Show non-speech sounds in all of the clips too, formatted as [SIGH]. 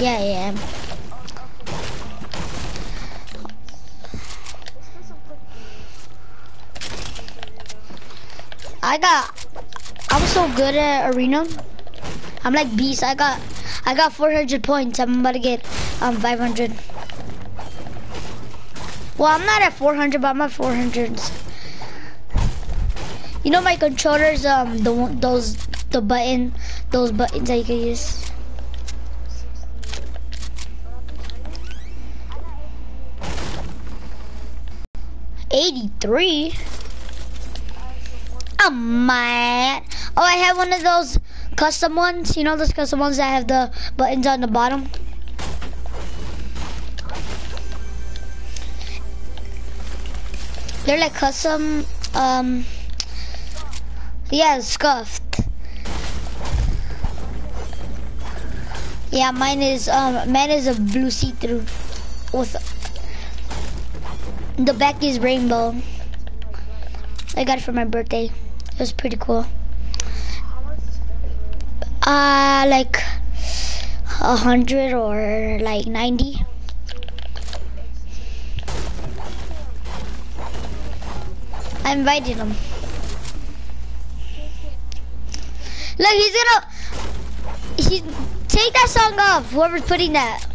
Yeah, I am. I got, I'm so good at arena. I'm like beast. I got, I got 400 points. I'm about to get um 500. Well, I'm not at 400, but I'm at 400s. You know my controllers, um, the those, the button, those buttons I can use. Oh my! Oh, I have one of those custom ones. You know those custom ones that have the buttons on the bottom. They're like custom, um, yeah, scuffed. Yeah, mine is, um, mine is a blue see-through with, the back is rainbow. I got it for my birthday. It was pretty cool. Uh, like a hundred or like 90. I invited him. Look, he's gonna, he, take that song off, whoever's putting that.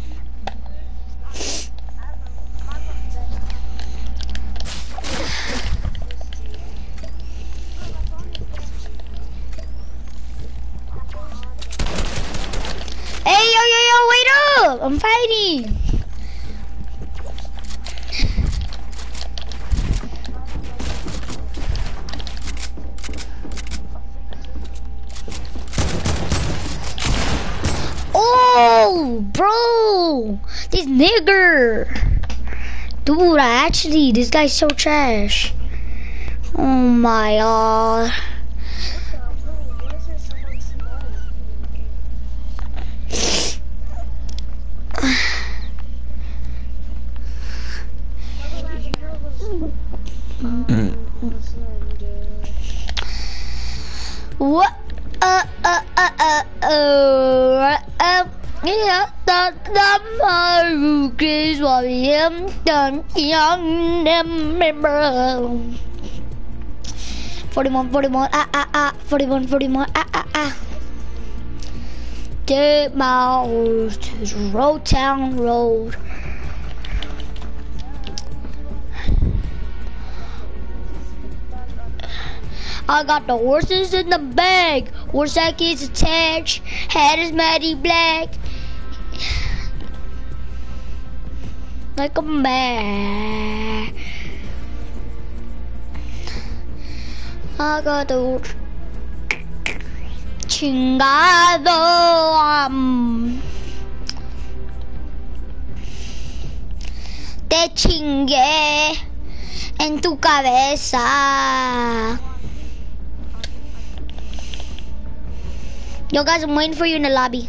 I'm fighting! Oh, bro! This nigger! Dude, I actually, this guy's so trash. Oh my god. Done, young, remember. 41, 41, ah, ah, ah, 41, 41, ah, ah, ah. Eight miles to Road Town Road. I got the horses in the bag. Horse that is attached. Head is matty black. Like a man. I got the chingado. Um, te chingué en tu cabeza. Yo guys, I'm waiting for you in the lobby.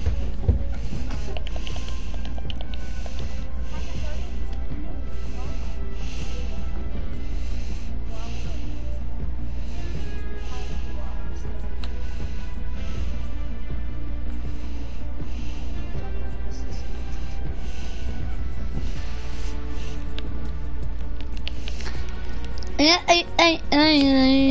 Eh, eh, eh, eh,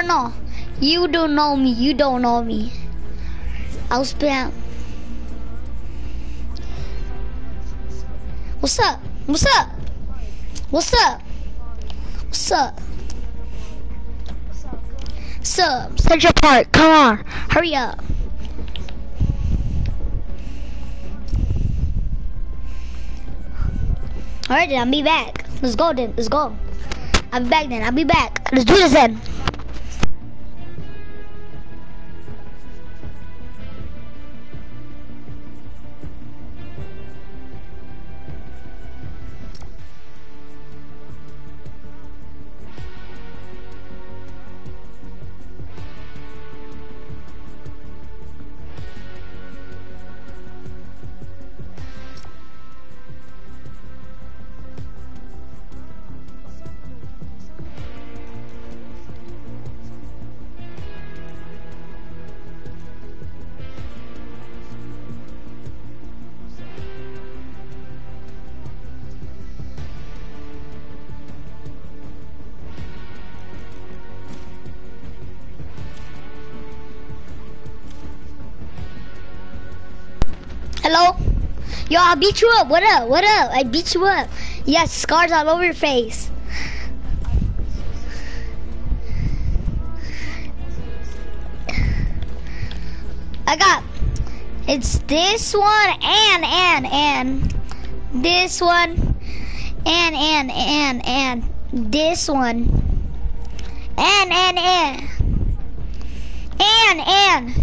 Don't know. You don't know me. You don't know me. I'll spam. What's up? What's up? What's up? What's up? What's up? Central Park. Come on. Hurry up. Alright then, I'll be back. Let's go then, let's go. I'll be back then, I'll be back. Let's do this then. I beat you up. What up? What up? I beat you up. You got scars all over your face. I got it's this one and and and this one and and and and this one and and and and and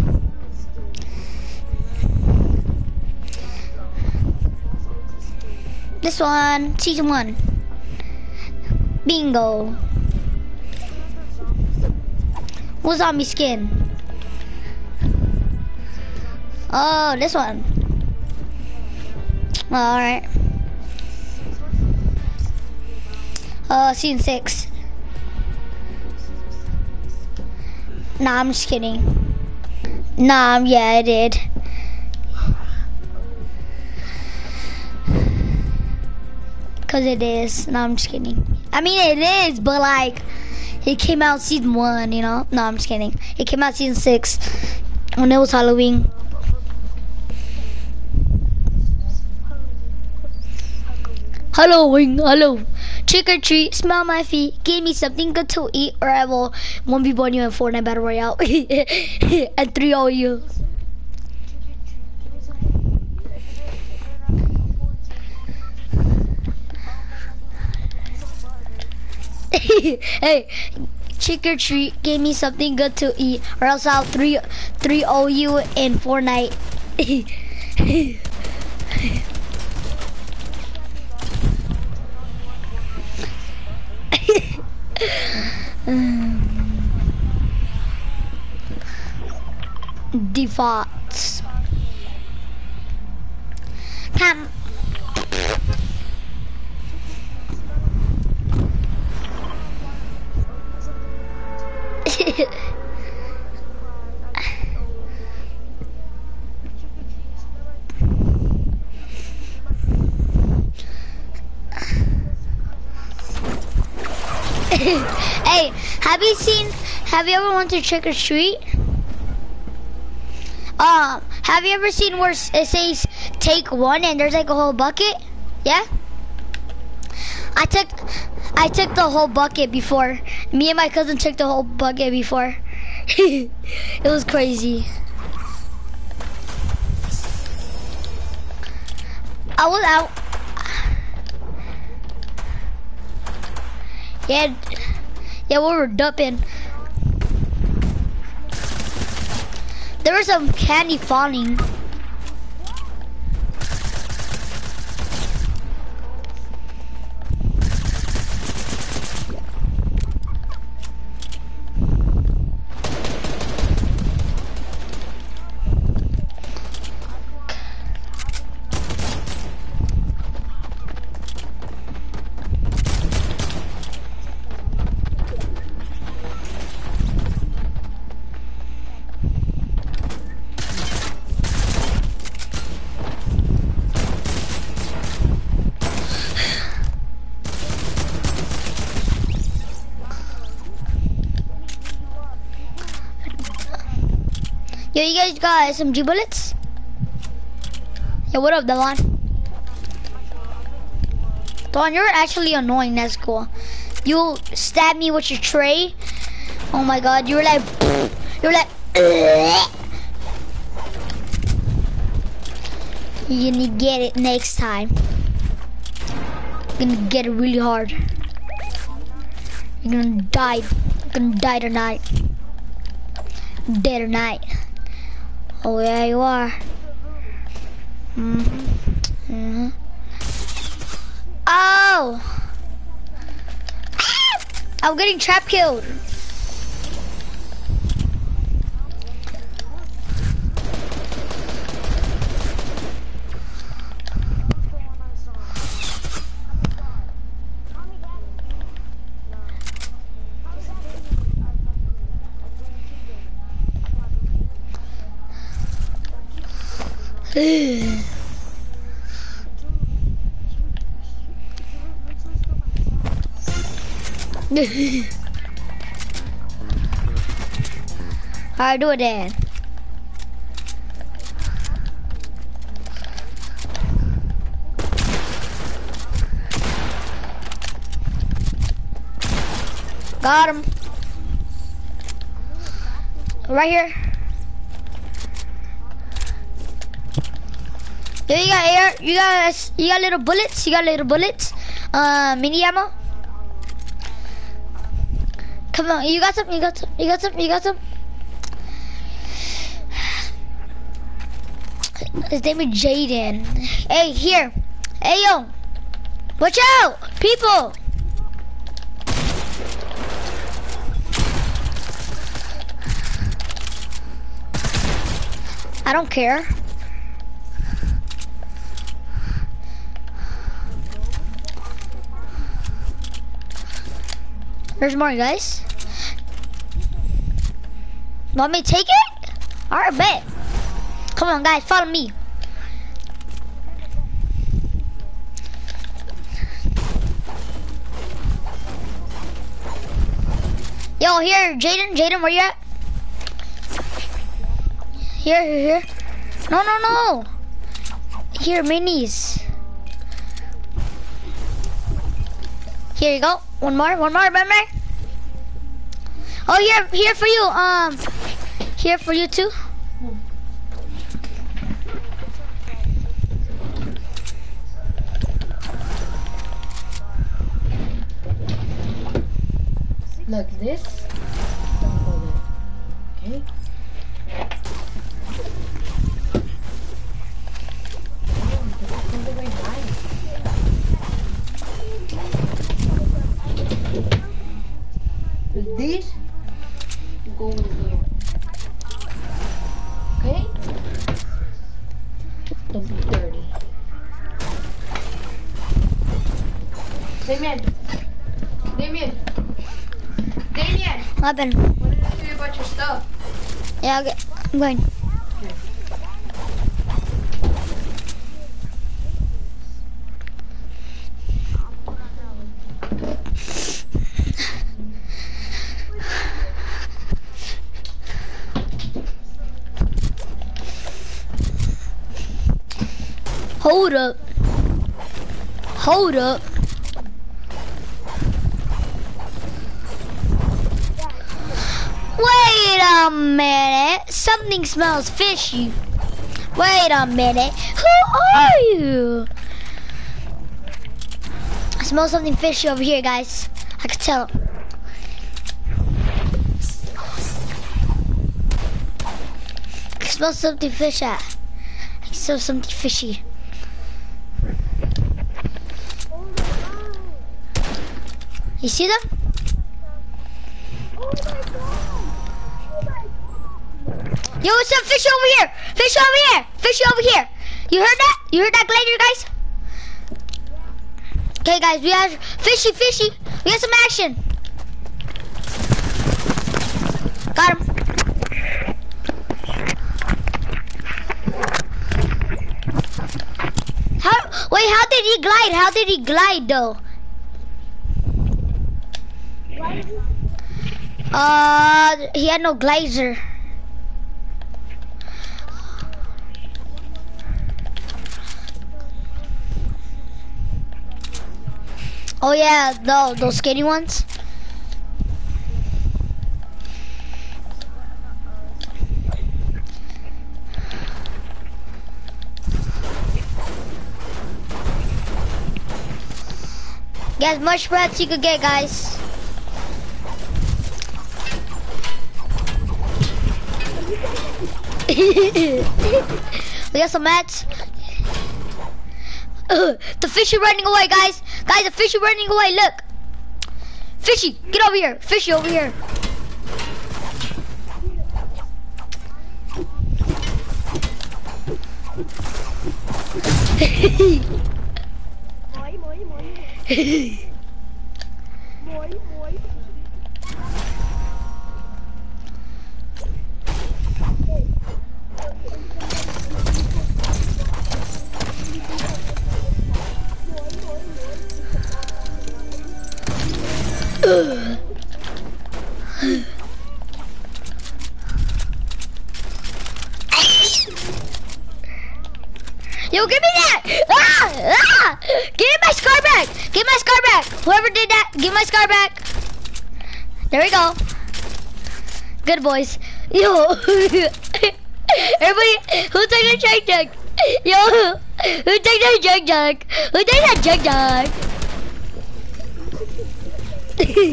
This one, season one. Bingo. What's on my skin? Oh, this one. Alright. Uh, season six. Nah, I'm just kidding. Nah, yeah, I did. Cause it is. No, I'm just kidding. I mean, it is, but like, it came out season one, you know? No, I'm just kidding. It came out season six when it was Halloween. Halloween, hello. Trick or treat, smell my feet, give me something good to eat, or I will 1v1 you in Fortnite Battle Royale. [LAUGHS] and 3 all you. [LAUGHS] hey, trick or treat, give me something good to eat, or else I'll three three O you in Fortnite. [LAUGHS] Defaults. Come. [LAUGHS] hey, have you seen, have you ever went to Trick or Treat? Um, have you ever seen where it says take one and there's like a whole bucket? Yeah? I took, I took the whole bucket before. Me and my cousin took the whole bucket before. [LAUGHS] it was crazy. I was out. Yeah, yeah, we were dumping. There was some candy falling. Yo, you guys got SMG bullets? Yo, what up, Devon? Devon, you're actually annoying, that's cool. You stabbed me with your tray. Oh my god, you were like, you were like, you need to get it next time. gonna get it really hard. You're gonna die. You're gonna die tonight. Dead tonight. Oh yeah, you are. Mm hmm mm hmm Oh! I'm getting trap killed. [LAUGHS] Alright, do it then. Got him. Right here. Yo, you got air. You got you got little bullets. You got little bullets. Uh, mini ammo. Come on, you got some. You got some. You got some. You got some. His name is Jaden. Hey, here. Hey, yo. Watch out, people. I don't care. There's more, guys. Want me to take it? Alright, bet. Come on, guys, follow me. Yo, here, Jaden, Jaden, where you at? Here, here, here. No, no, no. Here, minis. Here you go. One more, one more, one more. Oh, here, here for you. Um, here for you too. Look, this. Okay? Damian! What did you about your stuff? Yeah, okay. I'm going. Hold up. Hold up. Wait a minute. Something smells fishy. Wait a minute. Who are you? I smell something fishy over here, guys. I can tell. I smell something fishy. I can smell something fishy. You see them? Yo, what's up? Fish over here! Fish over here! Fish over here! You heard that? You heard that glider, guys? Okay, guys, we have fishy, fishy. We have some action. Got him. How? Wait, how did he glide? How did he glide, though? Uh, he had no glazer. Oh yeah, no, those skinny ones. Get as much as you could get, guys. [LAUGHS] we got some mats. Uh, [LAUGHS] the fish are running away, guys. Guys, the fish is running away. Look. Fishy, get over here. Fishy over here. Muối. [LAUGHS] [SIGHS] Yo, give me that! Ah! Ah! Give my scar back! Give my scar back! Whoever did that, give my scar back. There we go. Good boys. Yo. [LAUGHS] Everybody, who took the chug jug? Yo, who took the chug jug? Who took that chug jug? [LAUGHS]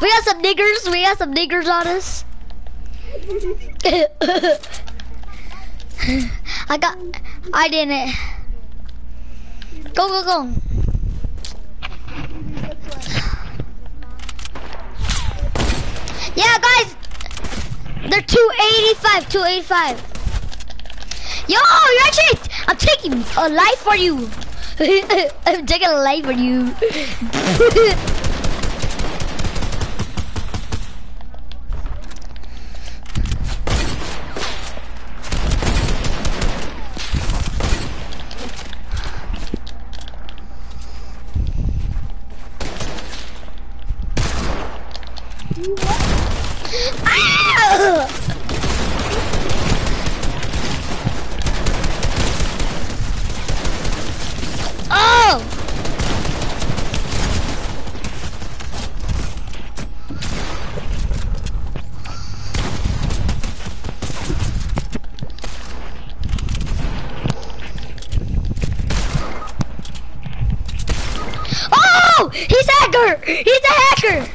we got some niggers. We got some niggers on us. [LAUGHS] I got. I didn't. Go, go, go. Yeah, guys. They're 285, 285. Yo, you're actually, I'm taking a life for you. [LAUGHS] I'm taking a life for you. Ah! Oh! Oh! He's a hacker! He's a hacker!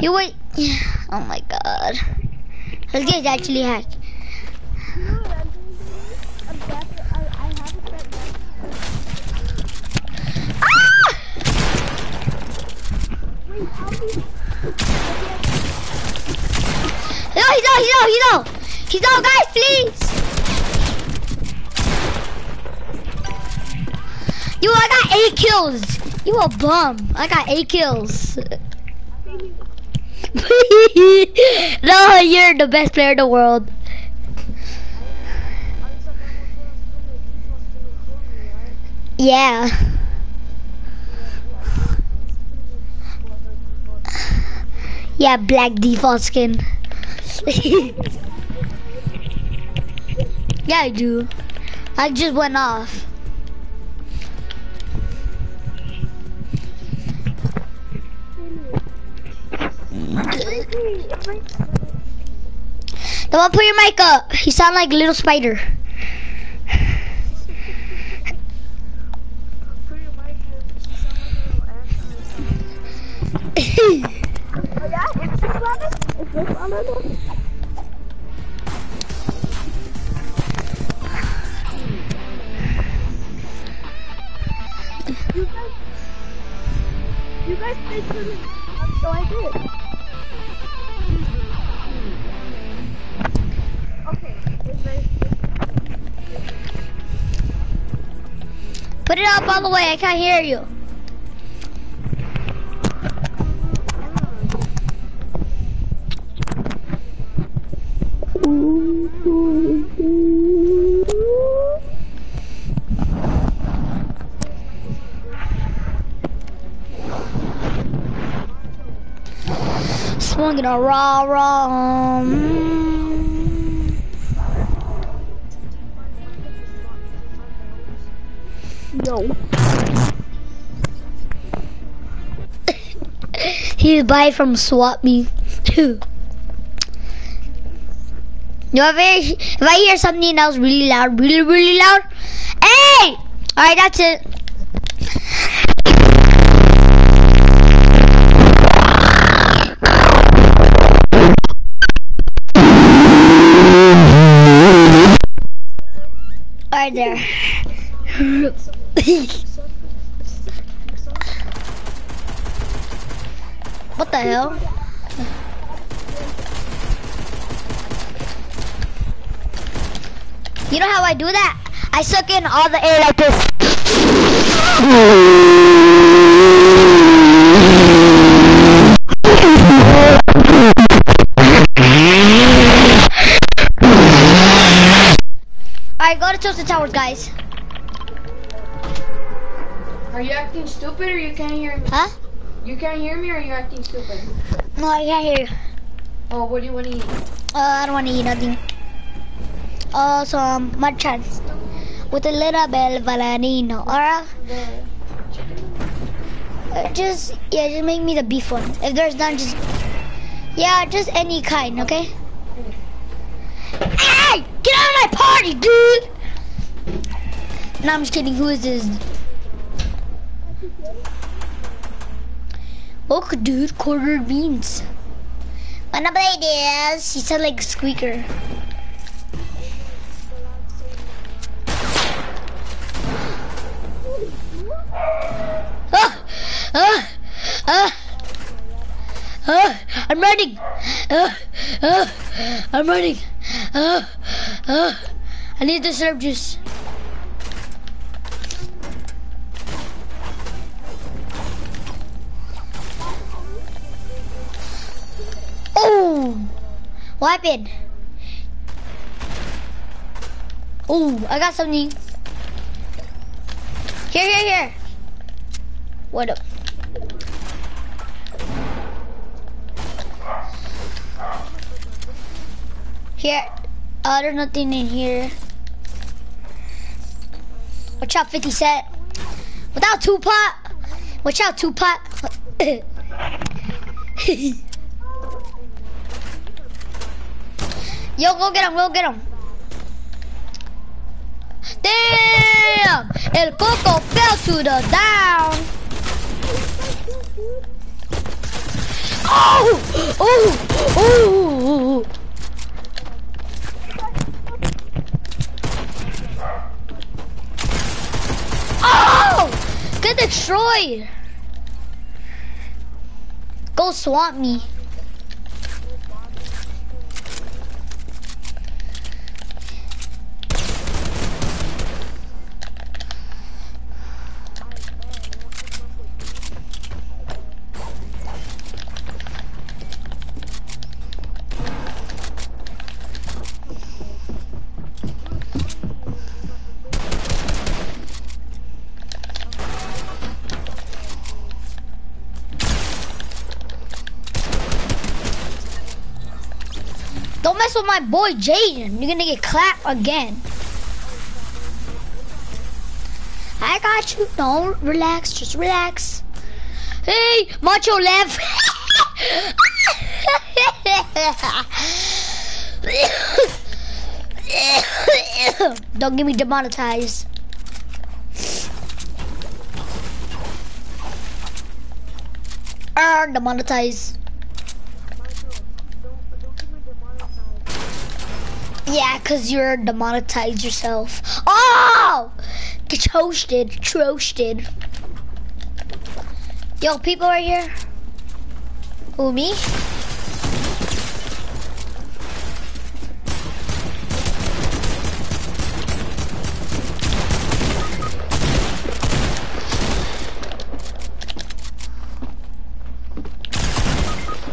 You wait. Oh my god. This guy's actually hacked. You know what I'm doing? I'm back. I, I haven't spent that. Ah! Wait, how do you... No, he's out, he's out, he's out! He's out, guys, please! Yo, I got eight kills! You a bum. I got eight kills. [LAUGHS] [LAUGHS] no, you're the best player in the world. Yeah. Yeah, black default skin. [LAUGHS] yeah, I do. I just went off. On, put your mic up. You sound like a little spider. You guys, you guys so I did. Put it up all the way. I can't hear you. Swinging a raw, raw. mm. He's buy from Swap Me. You know, if I, if I hear something else really loud, really, really loud, hey! Alright, that's it. Alright, there. [LAUGHS] what the hell? You know how I do that? I suck in all the air like this. Alright, go to Tilted Towers, guys. Are you acting stupid or you can't hear me? Huh? You can't hear me or you acting stupid? No, I can't hear you. Oh, what do you want to eat? Uh, I don't want to eat nothing. Uh, some chance with a little bit of Valentino. Alright? Uh, just, yeah, just make me the beef one. If there's none, just, yeah, just any kind, okay? Hey! Get out of my party, dude! No, I'm just kidding. Who is this? Oh, dude, quartered beans. Wanna play this? He said like a squeaker. Ah! Ah! Ah! Ah! I'm running! Ah! Ah! I'm running! Ah! Ah! I need the slurp juice. Happened? Oh, I got something. Here, here, here. What up? Here. Uh, there's nothing in here. Watch out, 50 Cent. Without Tupac. Watch out, Tupac. [LAUGHS] [LAUGHS] Yo, go get him, go get him. Damn! El Coco fell to the down. Oh! Oh! Oh! Oh! Get destroyed! Go swamp me. Mess with my boy Jaden. You're gonna get clapped again. I got you. Don't relax. Just relax. Hey, Macho left. [LAUGHS] Don't get me demonetized. Er, demonetized. Yeah, cause you're demonetized yourself. Oh! Get toasted, toasted. Yo, people right here. Who, me?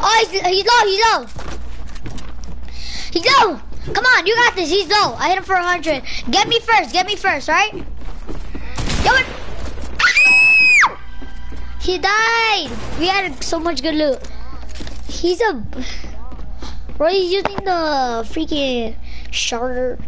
Oh, he's, he's low, he's low. He's low. Come on, you got this. He's low. I hit him for 100. Get me first. Get me first, right? Yo, Ah! He died. We had so much good loot. He's a... Bro, he's using the freaking shark.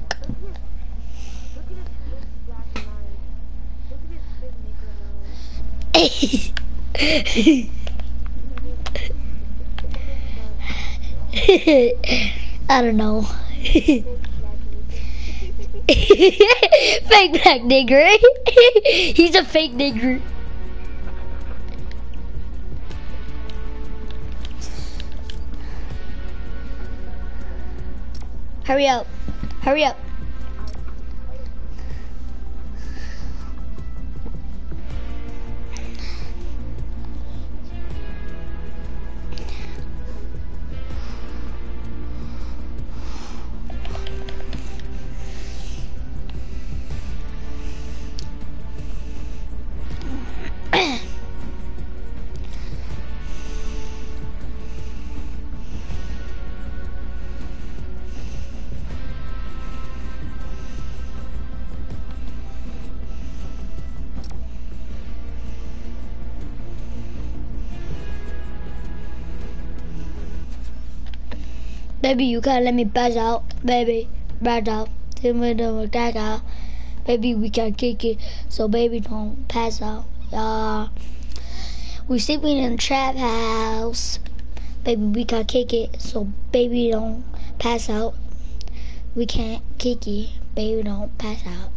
[LAUGHS] I don't know. [LAUGHS] fake black nigger. [LAUGHS] He's a fake nigger. Hurry up. Hurry up. Baby, you can't let me pass out. Baby, pass out. Tell me to attack out. Baby, we can kick it. So baby, don't pass out. Yeah. We sleeping in a trap house. Baby, we can kick it. So baby, don't pass out. We can't kick it. Baby, don't pass out.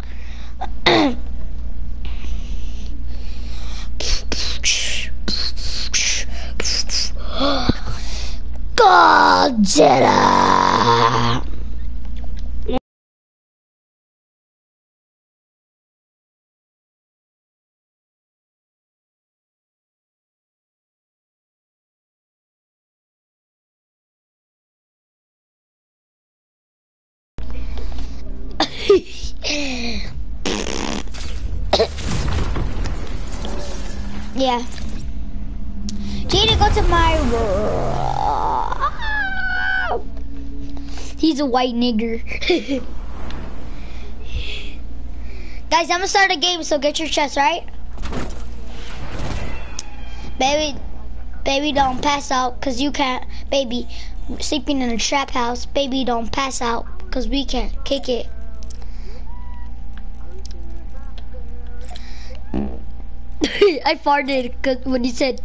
Godzilla! yeah. Jada, go to my room. He's a white nigger. [LAUGHS] Guys, I'm gonna start a game, so get your chest, right? Baby, baby, don't pass out, cause you can't, baby, sleeping in a trap house. Baby, don't pass out, cause we can't kick it. [LAUGHS] I farted cause when he said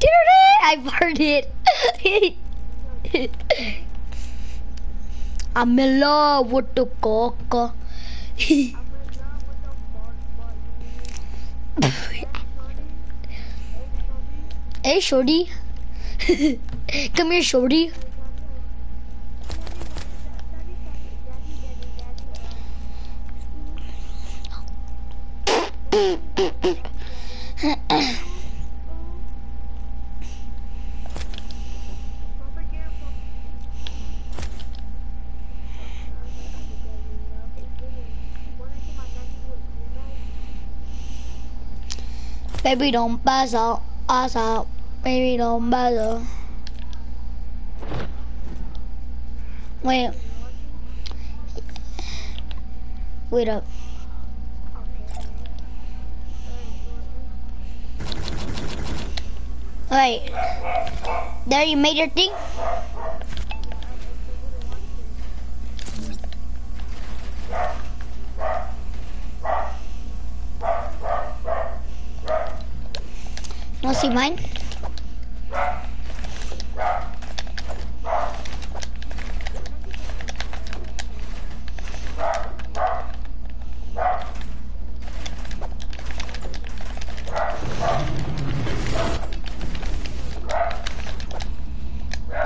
I farted. [LAUGHS] I'm in love with the coca. hey, shorty. Come here, shorty. Baby, don't buzz out. Pass out. Baby, don't pass out. Wait. Wait up. Wait. There, you made your thing? Want to see mine?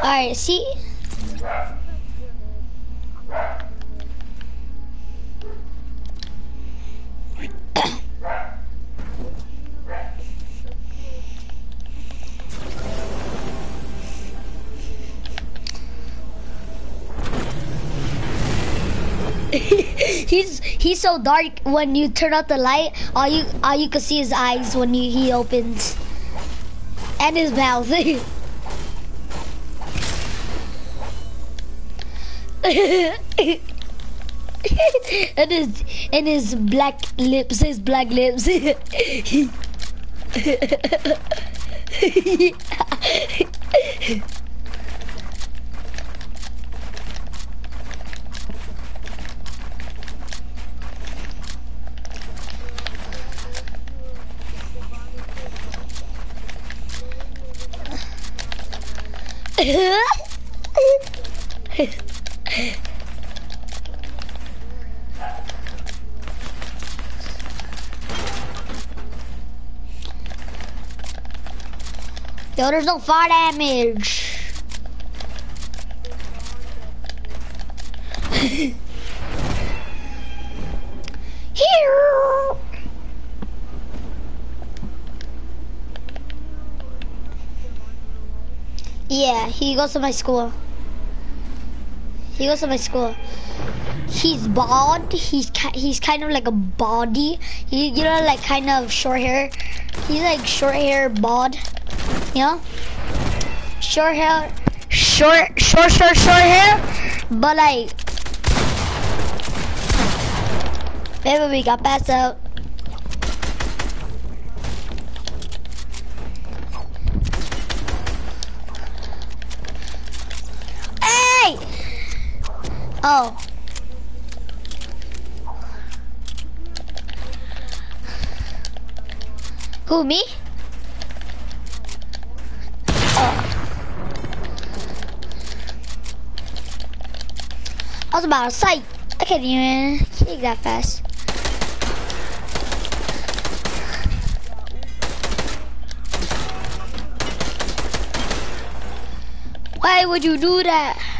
Alright, see? He's so dark when you turn out the light all you all you can see his eyes when you, he opens. And his mouth. [LAUGHS] And his and his black lips his black lips [LAUGHS] Yo, there's no fire damage. [LAUGHS] Here. Yeah, he goes to my school. He goes to my school. He's bald. He's ki- he's kind of like a baldy. He, you know, like kind of short hair. He's like short hair, bald. Know, short hair, short, short, short, short hair. But like, baby, we got passed out. Hey! Oh. Who, me? I was about to say, I can't even think that fast. Why would you do that?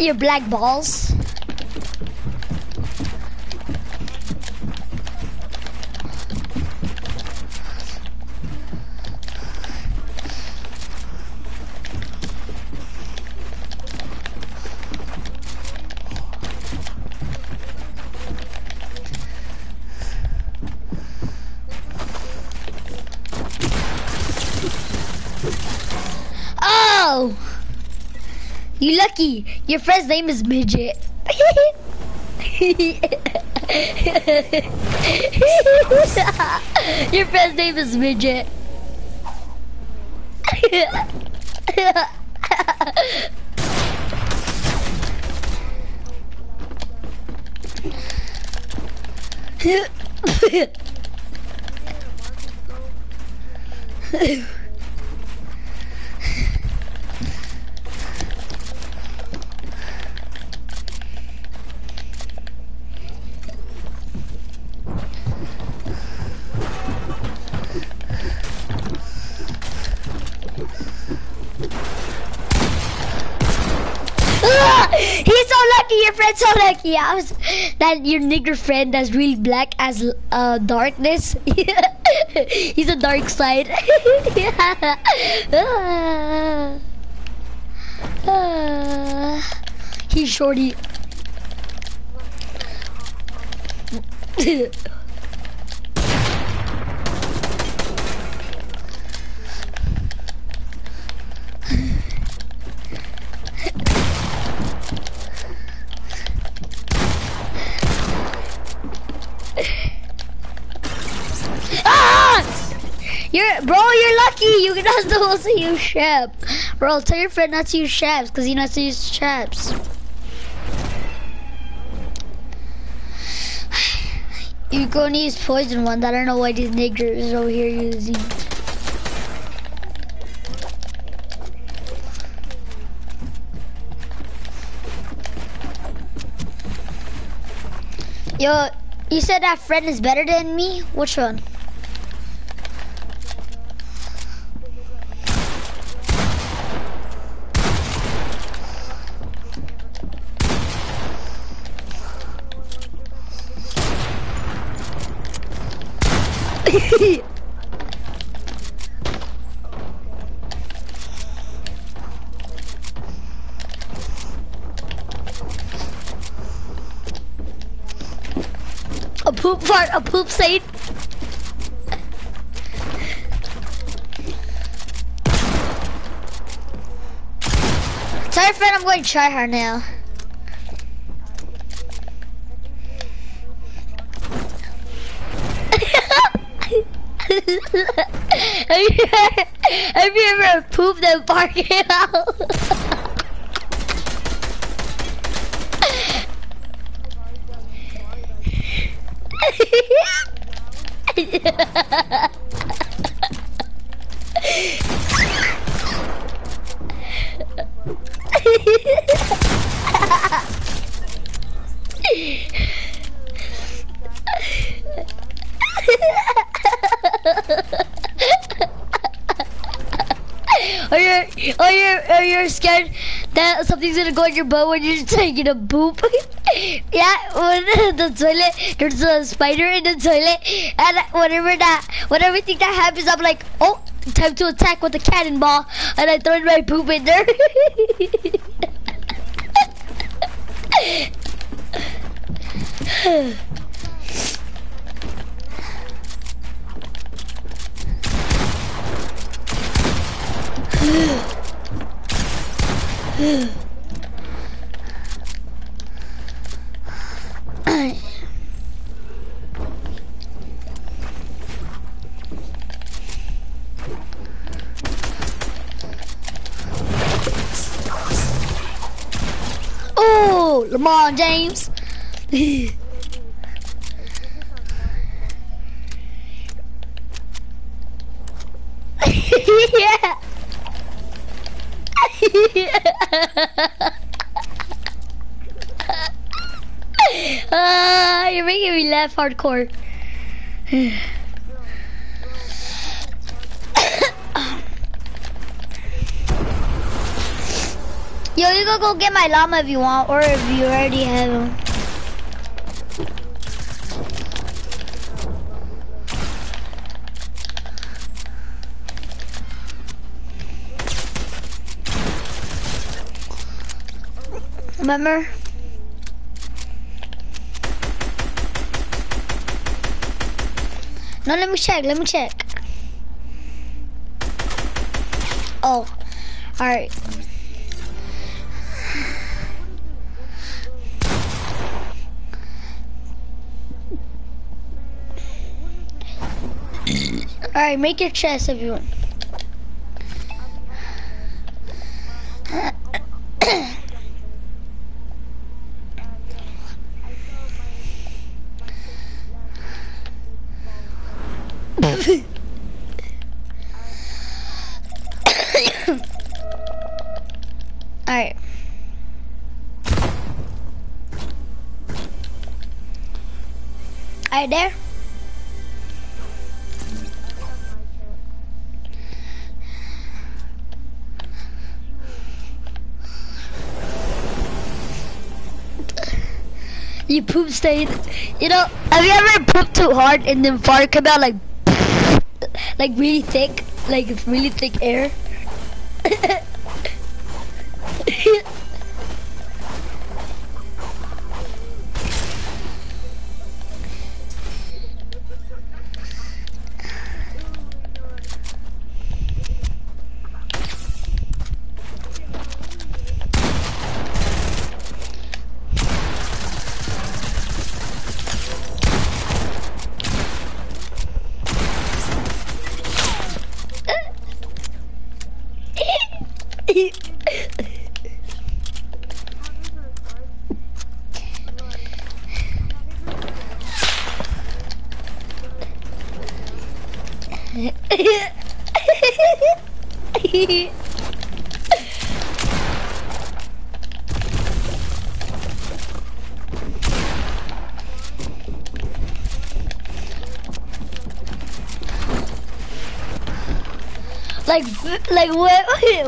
Your black balls. Your friend's name is Midget. [LAUGHS] Your friend's name is Midget. [LAUGHS] Ah! He's so lucky. Your friend's so lucky. I was that your nigger friend that's really black as uh, darkness. [LAUGHS] He's a dark side. [LAUGHS] He's shorty. [LAUGHS] Ah! You're, bro, you're lucky. You can not supposed to use ship. Bro, tell your friend not to use traps, because he knows to use traps. [SIGHS] You're gonna use poison ones. I don't know why these niggers over here using. Yo, you said that friend is better than me? Which one? a poop Tell your friend I'm going to try her now. [LAUGHS] have, you ever, have you ever pooped and barking out? [LAUGHS] Are you are you are you scared that something's gonna go in your butt when you're taking a poop? yeah, when the toilet there's a spider in the toilet, and whenever that whenever I think that happens, I'm like, oh, time to attack with a cannonball, and I throw my poop in there. oh, Lamar James. yeah. [LAUGHS] Ah, you're making me laugh hardcore. [SIGHS] [SIGHS] Can go get my llama if you want, or if you already have him. Remember? No, let me check, let me check. Oh, alright. Alright, make your chest everyone. you. Alright. Alright, there. You poop stain. You know, have you ever pooped too hard and then fart come out like, [LAUGHS] like really thick, like really thick air?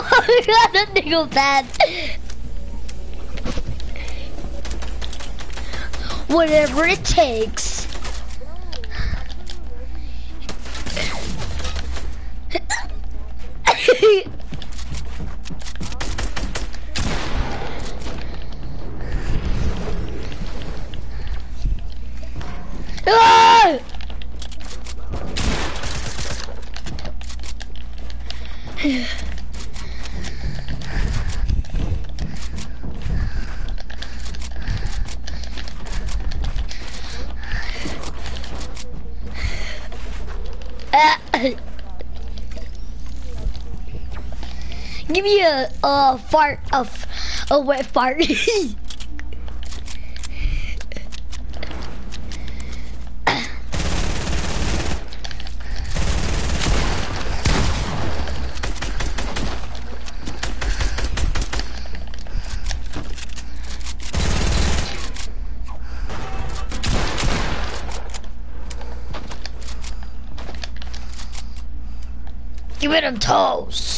god, that thing was. [LAUGHS] Whatever it takes. Ah! Ah. Give me a, a fart of a wet fart. [LAUGHS] Give me them toes.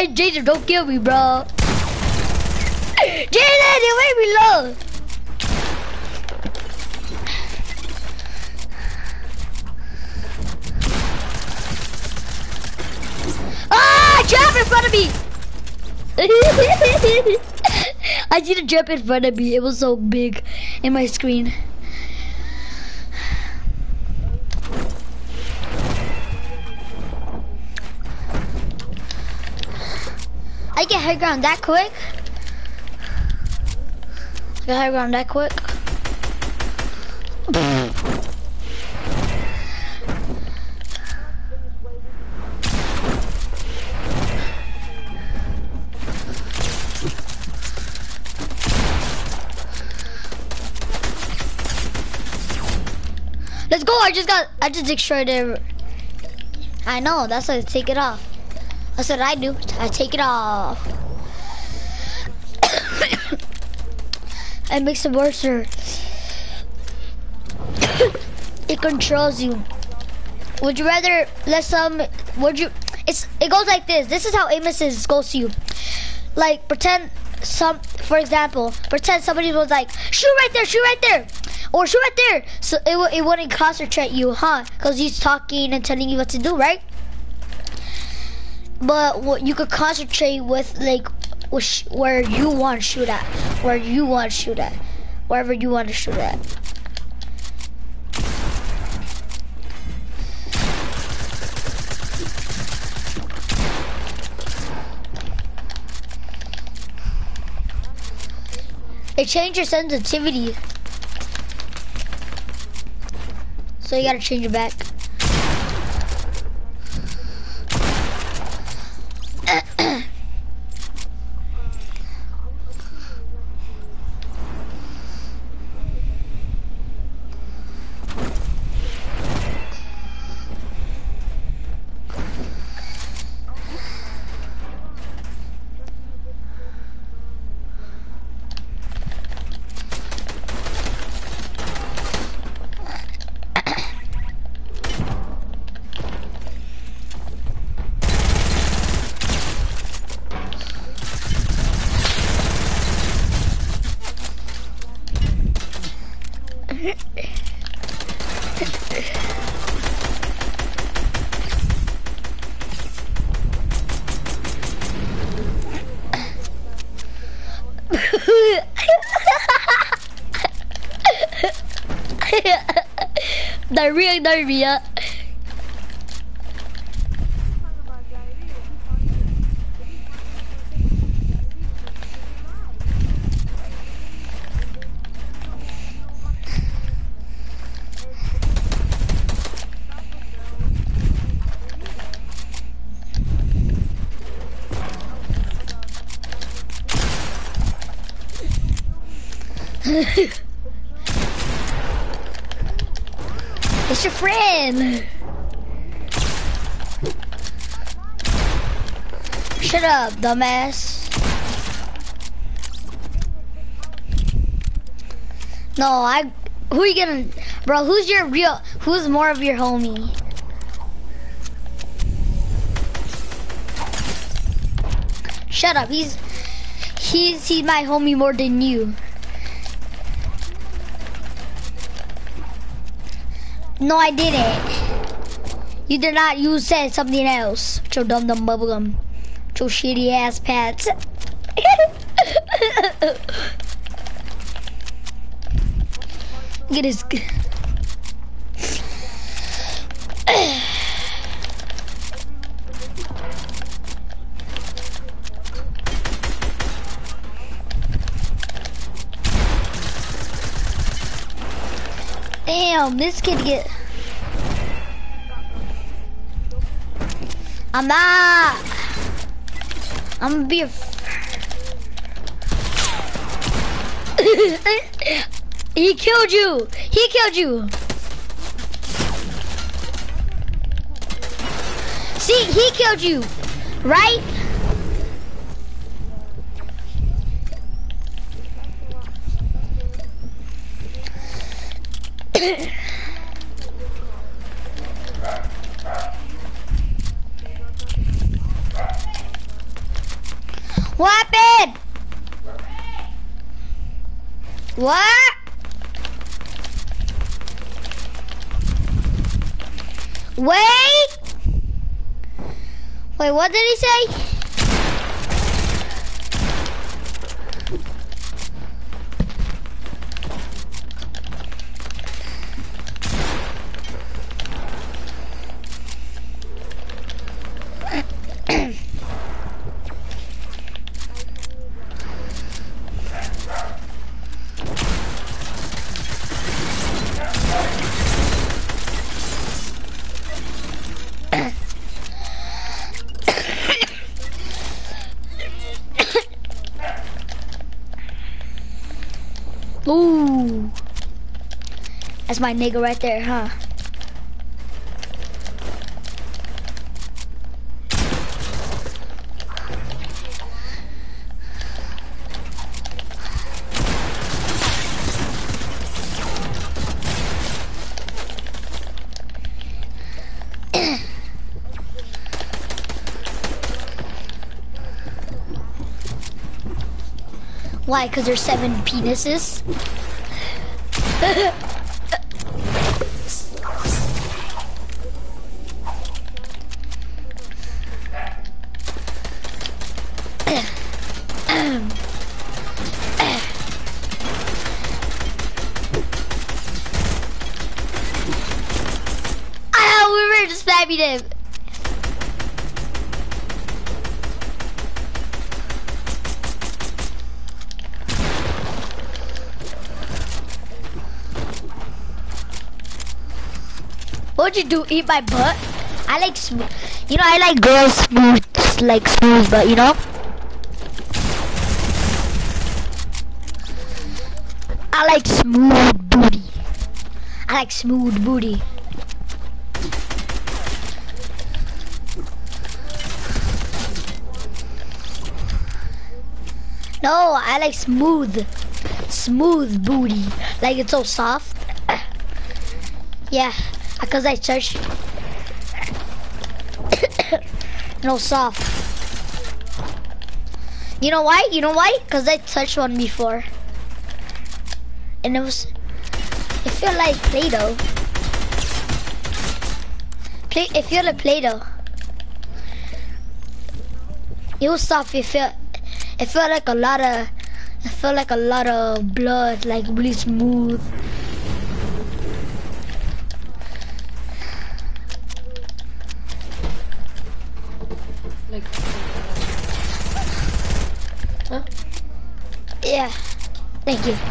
Hey, Jason, don't kill me, bro. Jason, you made me low. Ah, jump in front of me. [LAUGHS] I see the jump in front of me. It was so big in my screen. High ground that quick. I high ground that quick. Let's go. I just got. I just destroyed it. I know. That's why I take it off. That's what I do. I take it off. it makes it worse. it controls you. Would you rather let some? Would you? It's. It goes like this. This is how aim assist goes to you. Like pretend some. For example, pretend somebody was like, shoot right there, shoot right there. Or shoot right there. So it, it wouldn't concentrate you, huh? Because he's talking and telling you what to do, right? But what you could concentrate with, like, where you want to shoot at. Where you want to shoot at. Wherever you want to shoot at. It changed your sensitivity. So you gotta change it back. Diarrhea, dumbass. No, I. Who are you gonna, bro? Who's your real? Who's more of your homie? Shut up. He's he's he's my homie more than you. No, I didn't. You did not. You said something else. Your dumb dumb bubblegum. Your shitty ass pants. Get his. Damn, this kid get. I'm not. I'm gonna be a. [LAUGHS] he killed you. He killed you. See, he killed you, right? what happened? What? Wait. Wait, what did he say? My nigga right there, huh? Why? Because there's seven penises? [LAUGHS] What'd do? Eat my butt? I like smooth. You know, I like girls smooth, like smooth, but you know. I like smooth booty. I like smooth booty. No, I like smooth. Smooth booty. Like it's so soft. [COUGHS] Yeah, because I searched. [COUGHS] no soft. You know why? You know why? Because I touched one before. And it was, it felt like Play-Doh. Play, it felt like Play-Doh. It was soft, it felt, it felt like a lot of, it felt like a lot of blood, like really smooth. Like, huh? Yeah, thank you.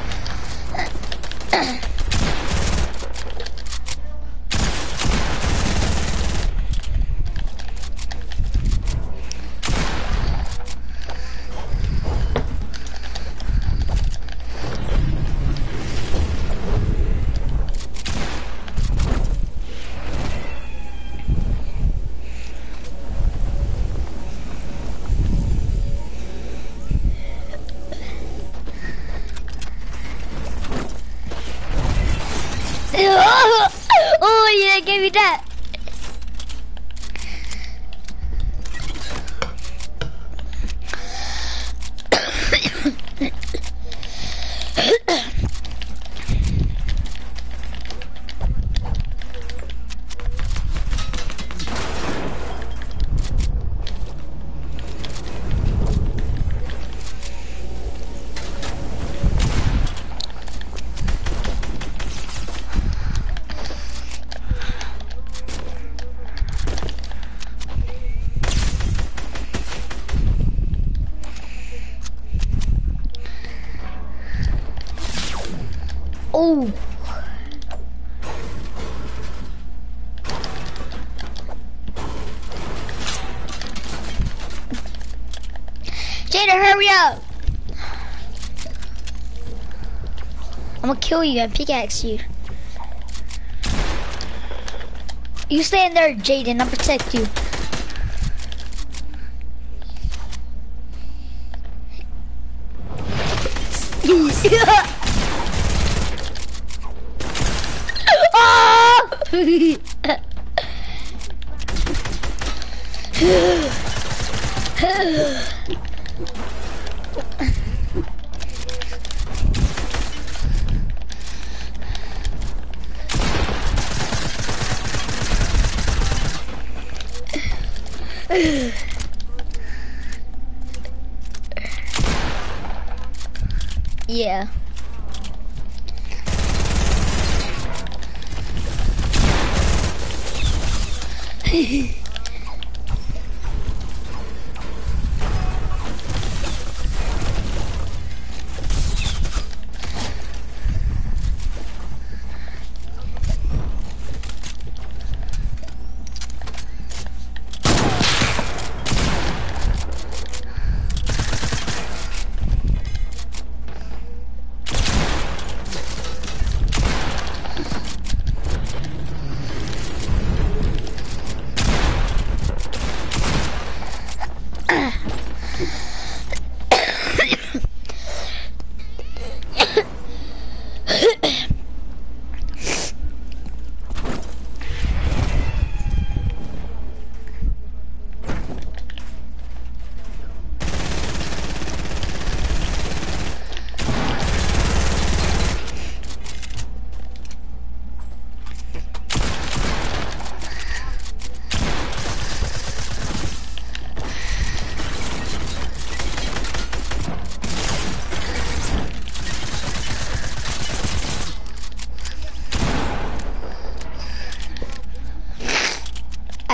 oh, yeah, gave me that. Oh. Jada, hurry up! I'm gonna kill you and pickaxe you. You stay in there, Jaden. I'll protect you.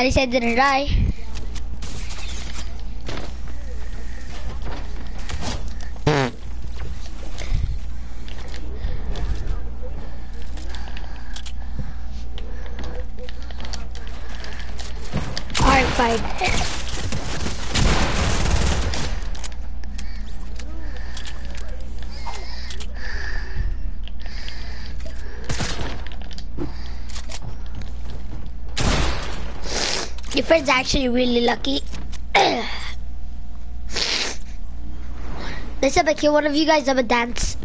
Least I didn't die. Alright, fine. Friend's actually really lucky. Let's have a kill one of you guys have a dance.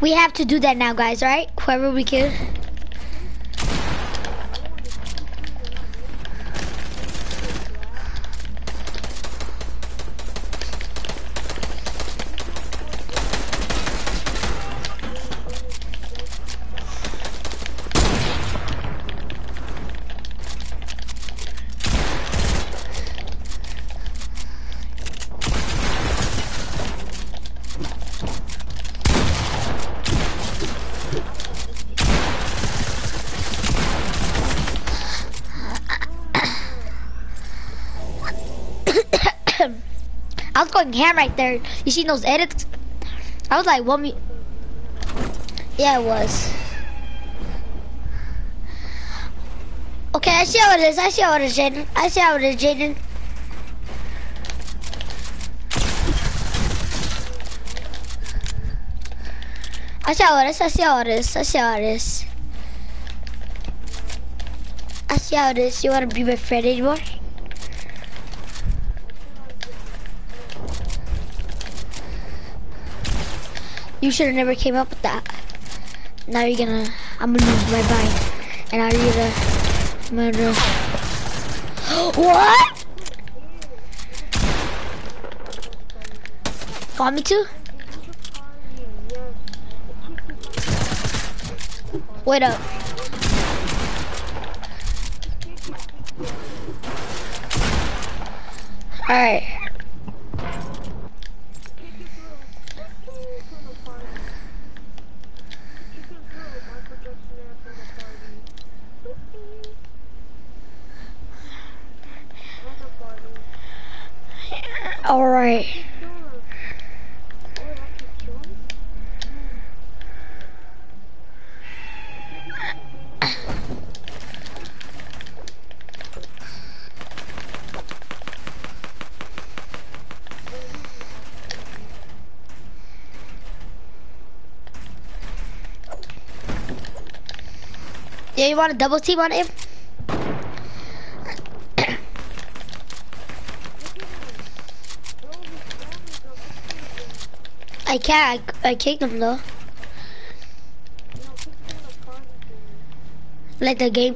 we have to do that now, guys, right? Whoever we kill. Going ham right there. You seen those edits? I was like, what me? Yeah, it was. Okay, I see how it is. I see how it is, Jaden. I see how it is, Jaden. I see how it is. I see how it is. I see how it is. I see how it is. You want to be my friend anymore? You should have never came up with that. Now you're gonna, I'm gonna lose my mind. And now you're gonna, I'm gonna, [GASPS] what? Want me to? Wait up. Alright. Yeah, you want a double team on him? I can't. I, I kicked him though. Like the game.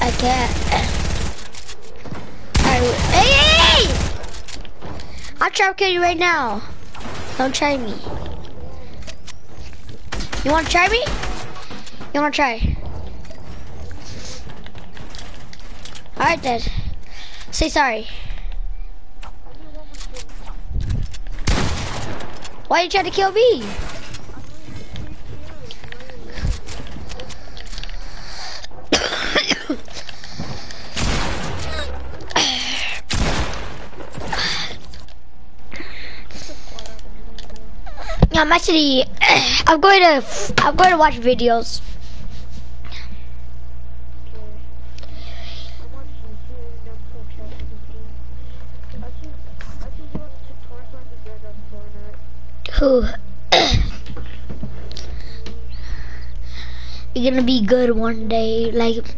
I can't. I, hey, hey, hey! You right now. Don't try me. You wanna try me? You wanna try? Alright then. Say sorry. Why are you trying to kill me? I'm actually, [CLEARS THROAT] I'm going to, I'm going to watch videos. Who? [CLEARS THROAT] You're gonna be good one day, like